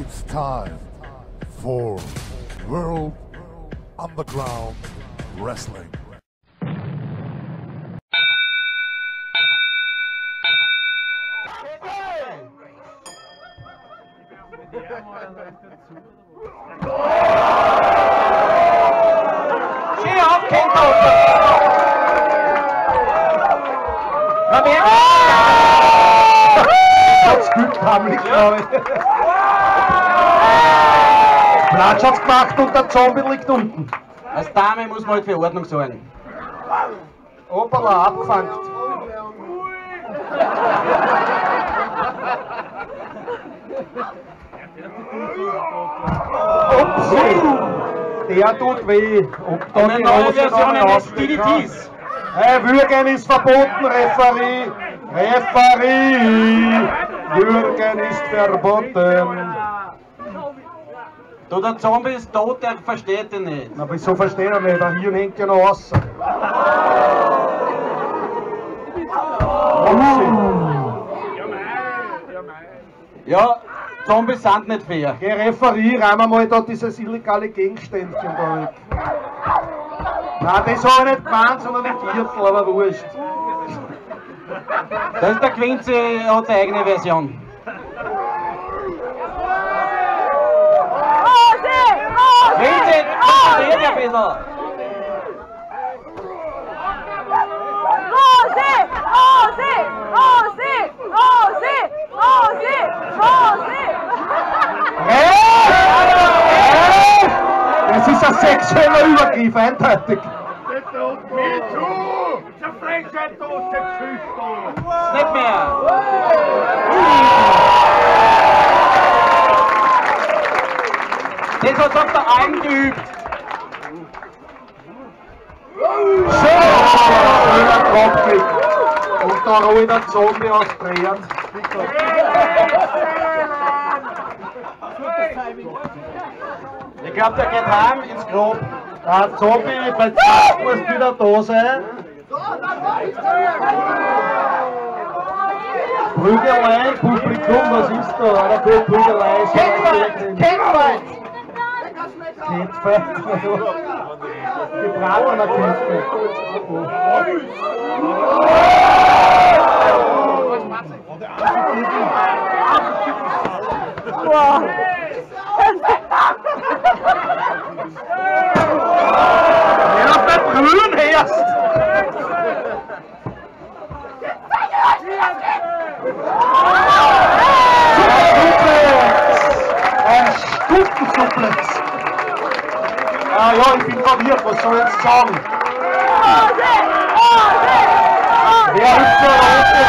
It's time for World Underground Wrestling. Steh auf, Hat's gemacht und der Zombie liegt unten. Als Dame muss man halt für Ordnung sorgen. Hoppala, abgefangen. Ups, der tut weh. Ob da Eine neue Version eines DDTs. Hey, Würgen ist verboten, Referee. Referee. Würgen ist verboten. Du, der Zombie ist tot, der versteht dich nicht. Na, wieso verstehe ich nicht? Der Hirn hängt ja noch raus. Ja, Zombies sind nicht fair. Geh, Referee, räumen wir mal da dieses illegale Gegenständchen da weg. Nein, das habe ich nicht gemeint, sondern ein Viertel, aber wurscht. Das ist der Quincy, hat eine eigene Version. Quincy, konzentriert dich ein bisschen. Das ist ein sexueller Übergriff, eindeutig. Nicht mehr. Das hat sagt der Alm geübt. Schöner Dropkick. Und da ruhig der Zombie ausdrehen. Ich glaube, der geht heim ins Grab. Der Zombie, bei Zack muss wieder da sein. Prügelei, Publikum, was ist da? Für Prügelei. Catfight! Catfight! Catfight. Gebratener Catfight. Ja, der Brühen erst! Ein Stufensuplex! Ah ja, ich bin verwirrt, was soll ich jetzt sagen? Wer ist der Rote?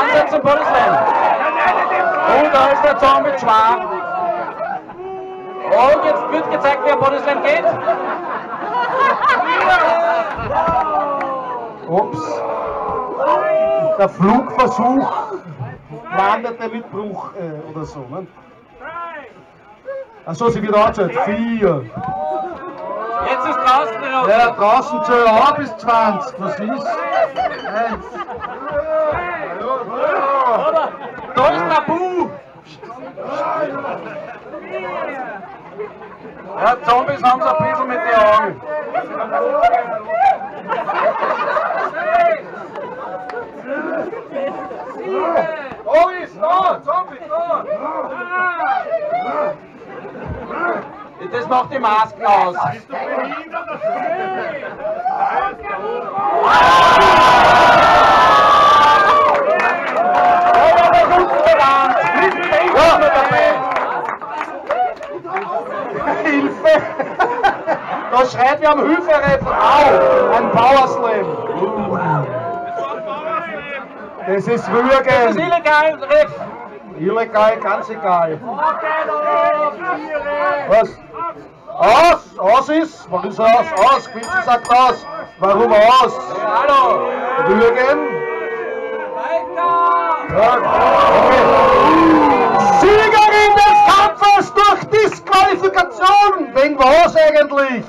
Ansatz zum Bundesland. Und da ist der Zaun mit Schwan. Und jetzt wird gezeigt, wer Bundesland geht. Ups. Der Flugversuch landete mit Bruch äh, oder so. Ne? Achso, sie wird angezeigt. Vier. Jetzt ist draußen der Rote. Ja, draußen zählt auch bis 20. Was ist? Eins. Da ist der Bu. Ja, Zombies haben so ein bisschen mit den Augen. Oh, ist da! Zombie, da! Das macht die Masken aus. Hilfe! Da schreit wir am Hilfe, Frau! Ein Powerslam! Das ist Das ist Würgen! illegal, Ref. Illegal, ganz egal. Was? Aus! Aus ist! Warum ist aus? Aus! Quincy sagt aus! Warum aus? Hallo. Ja, okay. Siegerin des Kampfes durch Disqualifikation! Wegen was eigentlich?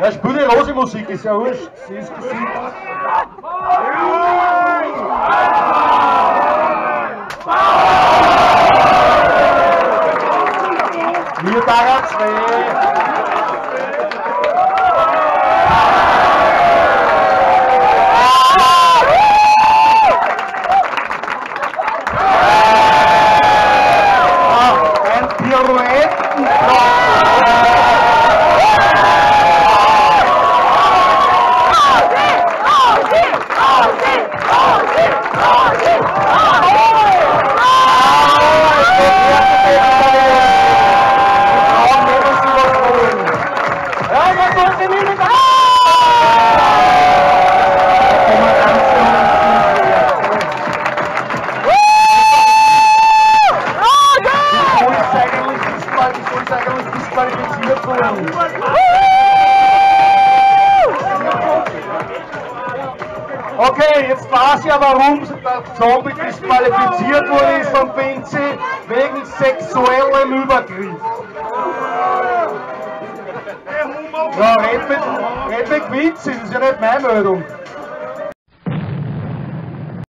Ja, spiel die Rosi-Musik, ist ja wurscht. Sie ist gesiegt. Wir daran zwei. Ah, Ein Pirouettenblock. Wieso Okay, jetzt weiß ich ja, warum der Zombie disqualifiziert worden ist von Vinci wegen sexuellem Übergriff. Ja, red mit, red mit das ist ja nicht Meldung.